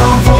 don't